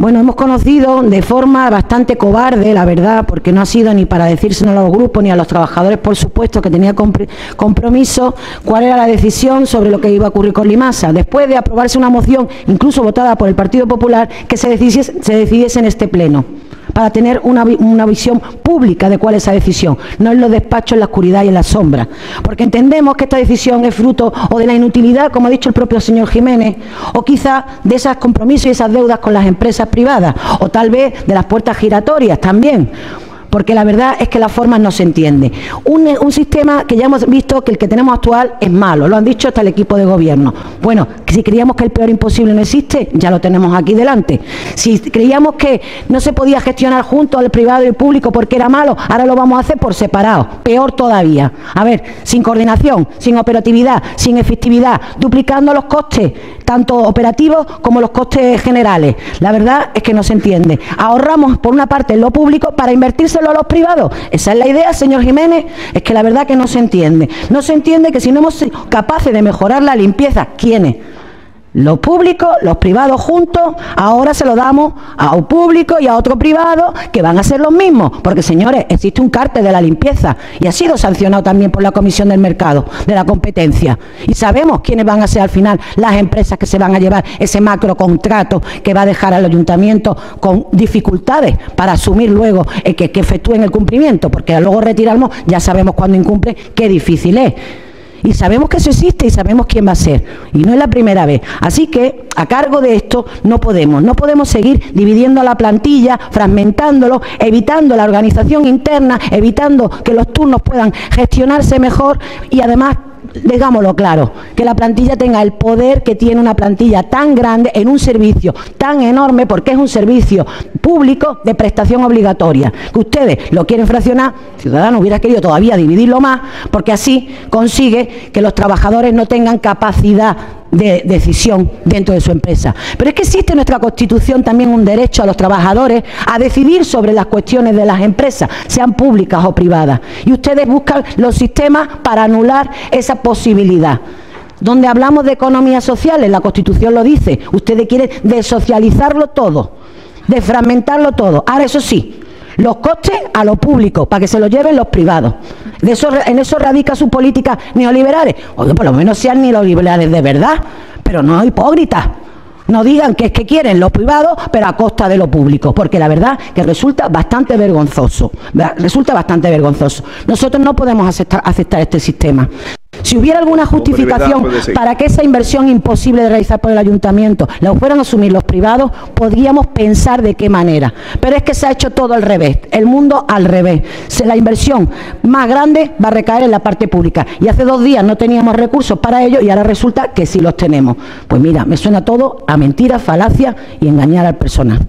Bueno, hemos conocido de forma bastante cobarde, la verdad, porque no ha sido ni para decírselo a los grupos ni a los trabajadores, por supuesto, que tenía compromiso, cuál era la decisión sobre lo que iba a ocurrir con Limasa. Después de aprobarse una moción, incluso votada por el Partido Popular, que se decidiese, se decidiese en este Pleno para tener una, visión pública de cuál es esa decisión, no en los despachos, en la oscuridad y en la sombra. Porque entendemos que esta decisión es fruto o de la inutilidad, como ha dicho el propio señor Jiménez, o quizá de esos compromisos y esas deudas con las empresas privadas, o tal vez de las puertas giratorias también porque la verdad es que la forma no se entiende. Un, sistema que ya hemos visto que el que tenemos actual es malo, lo han dicho hasta el equipo de gobierno. Bueno, si creíamos que el peor imposible no existe, ya lo tenemos aquí delante. Si creíamos que no se podía gestionar junto al privado y el público porque era malo, ahora lo vamos a hacer por separado, peor todavía. A ver, sin coordinación, sin operatividad, sin efectividad, duplicando los costes, tanto operativos como los costes generales. La verdad es que no se entiende. Ahorramos por una parte lo público para invertirse a los privados. Esa es la idea, señor Jiménez. Es que la verdad que no se entiende. No se entiende que si no hemos sido capaces de mejorar la limpieza, ¿quiénes? Los públicos, los privados juntos, ahora se lo damos a un público y a otro privado que van a ser los mismos. Porque, señores, existe un cártel de la limpieza y ha sido sancionado también por la Comisión del Mercado, de la competencia. Y sabemos quiénes van a ser al final las empresas que se van a llevar ese macro contrato que va a dejar al ayuntamiento con dificultades para asumir luego eh, que, efectúen el cumplimiento. Porque luego retiramos, ya sabemos cuándo incumple, qué difícil es. Y sabemos que eso existe y sabemos quién va a ser. Y no es la primera vez. Así que, a cargo de esto, no podemos. No podemos seguir dividiendo la plantilla, fragmentándolo, evitando la organización interna, evitando que los turnos puedan gestionarse mejor y además digámoslo claro, que la plantilla tenga el poder que tiene una plantilla tan grande en un servicio tan enorme, porque es un servicio público de prestación obligatoria. Que ustedes lo quieren fraccionar, Ciudadanos hubiera querido todavía dividirlo más, porque así consigue que los trabajadores no tengan capacidad de decisión dentro de su empresa. Pero es que existe en nuestra Constitución también un derecho a los trabajadores a decidir sobre las cuestiones de las empresas, sean públicas o privadas. Y ustedes buscan los sistemas para anular esa posibilidad. Donde hablamos de economía social, en la Constitución lo dice, ustedes quieren desocializarlo todo, desfragmentarlo todo. Ahora, eso sí, los costes a lo público, para que se los lleven los privados. En eso radica su política neoliberales. Oye, por lo menos sean neoliberales de verdad, pero no hipócritas. No digan que es que quieren lo privado, pero a costa de lo público, porque la verdad que resulta bastante vergonzoso. Resulta bastante vergonzoso. Nosotros no podemos aceptar este sistema. Si hubiera alguna justificación para que esa inversión imposible de realizar por el ayuntamiento la fueran a asumir los privados, podríamos pensar de qué manera. Pero es que se ha hecho todo al revés, el mundo al revés. La inversión más grande va a recaer en la parte pública. Y hace dos días no teníamos recursos para ello y ahora resulta que sí los tenemos. Pues mira, me suena todo a mentira, falacia y engañar al personal.